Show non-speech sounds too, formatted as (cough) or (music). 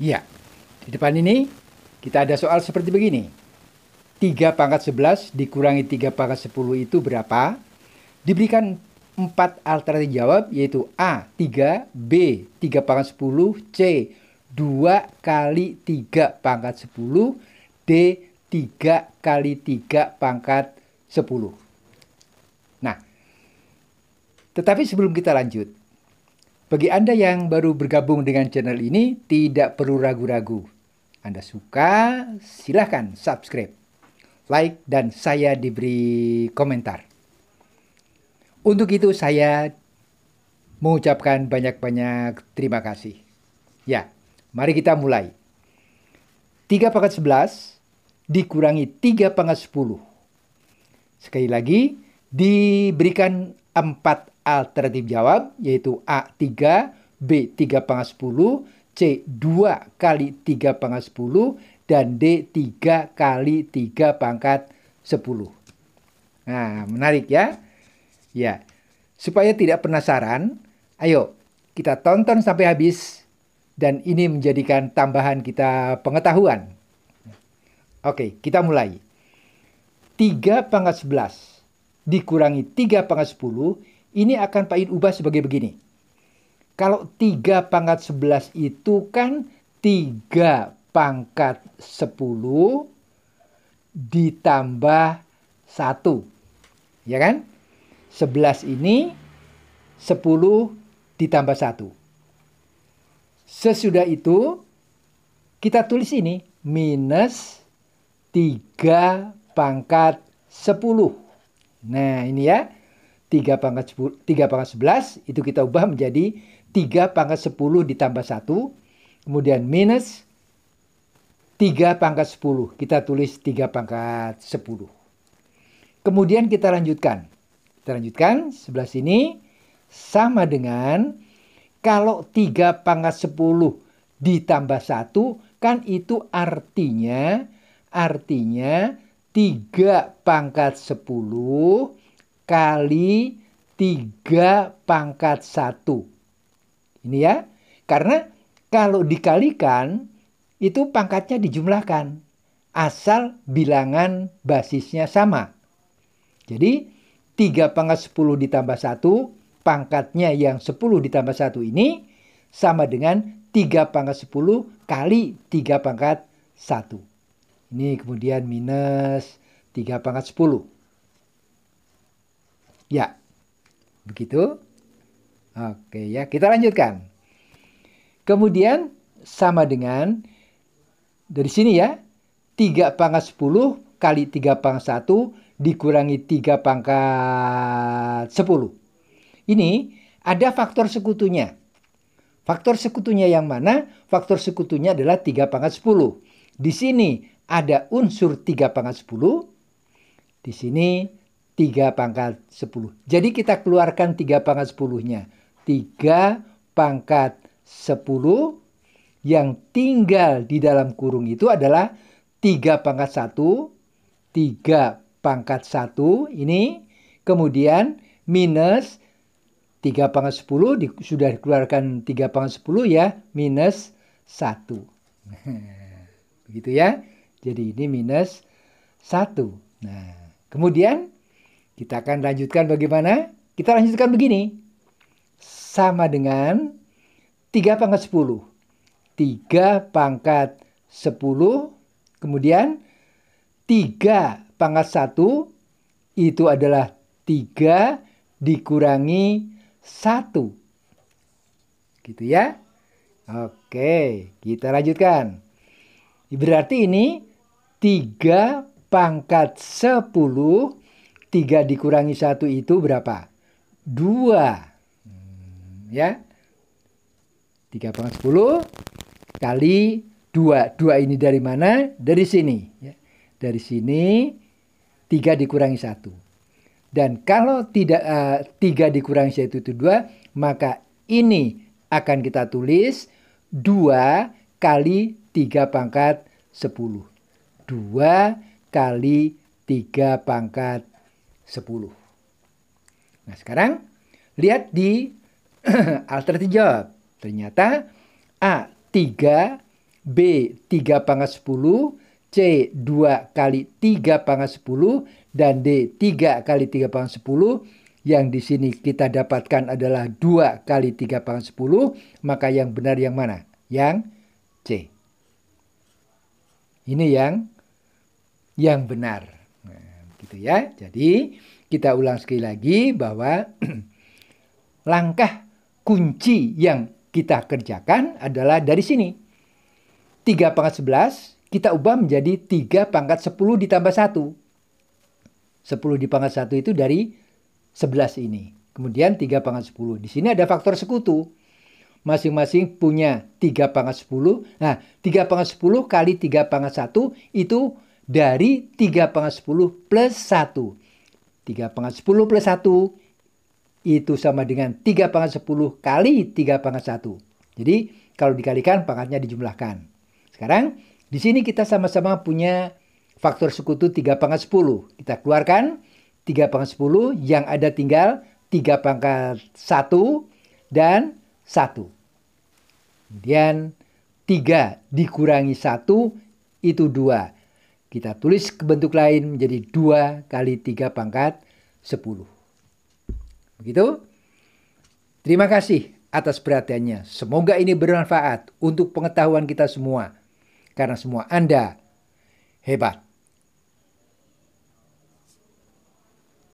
Ya, di depan ini kita ada soal seperti begini. 3 pangkat 11 dikurangi 3 pangkat 10 itu berapa? Diberikan 4 alternatif jawab yaitu A 3, B 3 pangkat 10, C 2 kali 3 pangkat 10, D 3 kali 3 pangkat 10. Nah, tetapi sebelum kita lanjut, bagi Anda yang baru bergabung dengan channel ini, tidak perlu ragu-ragu. Anda suka, silahkan subscribe, like, dan saya diberi komentar. Untuk itu saya mengucapkan banyak-banyak terima kasih. Ya, mari kita mulai. 3 pangkat 11 dikurangi 3 pangkat 10. Sekali lagi, diberikan 4 alternatif jawab, yaitu A3, B3 pangkat 10, C 2 kali 3 pangkat 10 dan D 3 kali 3 pangkat 10. Nah, menarik ya. Ya. Supaya tidak penasaran, ayo kita tonton sampai habis dan ini menjadikan tambahan kita pengetahuan. Oke, kita mulai. 3 pangkat 11 dikurangi 3 pangkat 10, ini akan Pak In ubah sebagai begini. Kalau 3 pangkat 11 itu kan 3 pangkat 10 ditambah 1. Ya kan? 11 ini 10 ditambah 1. Sesudah itu kita tulis ini minus 3 pangkat 10. Nah ini ya 3 pangkat 10, 3 pangkat 11 itu kita ubah menjadi 3 pangkat 10 ditambah 1. Kemudian minus 3 pangkat 10. Kita tulis 3 pangkat 10. Kemudian kita lanjutkan. Kita lanjutkan sebelah sini sama dengan kalau 3 pangkat 10 ditambah 1 kan itu artinya artinya 3 pangkat 10 kali 3 pangkat 1. Ini ya. Karena kalau dikalikan itu pangkatnya dijumlahkan asal bilangan basisnya sama. Jadi 3 pangkat 10 ditambah 1 pangkatnya yang 10 ditambah 1 ini sama dengan 3 pangkat 10 kali 3 pangkat 1. Ini kemudian minus 3 pangkat 10. Ya, begitu. Oke ya, kita lanjutkan. Kemudian sama dengan dari sini ya, 3 pangkat 10 kali 3 pangkat 1 dikurangi 3 pangkat 10. Ini ada faktor sekutunya. Faktor sekutunya yang mana? Faktor sekutunya adalah 3 pangkat 10. Di sini ada unsur 3 pangkat 10. Di sini 3 pangkat 10. Jadi kita keluarkan 3 pangkat 10-nya. 3 pangkat 10 yang tinggal di dalam kurung itu adalah 3 pangkat 1, 3 pangkat 1 ini, kemudian minus 3 pangkat 10, di, sudah dikeluarkan 3 pangkat 10 ya, minus 1. (laughs) Begitu ya. Jadi ini minus 1. Nah, kemudian kita akan lanjutkan bagaimana? Kita lanjutkan begini sama dengan 3 pangkat 10. 3 pangkat 10, kemudian 3 pangkat 1 itu adalah 3 dikurangi 1. Gitu ya. Oke, kita lanjutkan. Berarti ini 3 pangkat 10, 3 dikurangi 1 itu berapa? 2 ya. 3 pangkat 10 kali 2. 2 ini dari mana? Dari sini. Ya. Dari sini 3 dikurangi 1. Dan kalau tidak uh, eh, 3 dikurangi 1 itu 2, maka ini akan kita tulis 2 kali 3 pangkat 10. 2 kali 3 pangkat 10. Nah sekarang lihat di (clears throat) alternatif jawab. Ternyata A 3 B 3 pangkat 10, C 2 kali 3 pangkat 10, dan D 3 kali 3 pangkat 10. Yang di sini kita dapatkan adalah 2 kali 3 pangkat 10. Maka yang benar yang mana? Yang C. Ini yang yang benar. Gitu ya. Jadi kita ulang sekali lagi bahwa (clears throat) langkah kunci yang kita kerjakan adalah dari sini. 3 pangkat 11 kita ubah menjadi 3 pangkat 10 ditambah 1. 10 di pangkat 1 itu dari 11 ini. Kemudian 3 pangkat 10. Di sini ada faktor sekutu. Masing-masing punya 3 pangkat 10. Nah, 3 pangkat 10 kali 3 pangkat 1 itu dari 3 pangkat 10 plus 1. 3 pangkat 10 plus 1 itu sama dengan 3 pangkat 10 kali 3 pangkat 1. Jadi kalau dikalikan pangkatnya dijumlahkan. Sekarang di sini kita sama-sama punya faktor sekutu 3 pangkat 10. Kita keluarkan 3 pangkat 10 yang ada tinggal 3 pangkat 1 dan 1. Kemudian 3 dikurangi 1 itu 2. Kita tulis ke bentuk lain menjadi 2 kali 3 pangkat 10. Begitu? Terima kasih atas perhatiannya. Semoga ini bermanfaat untuk pengetahuan kita semua. Karena semua Anda hebat.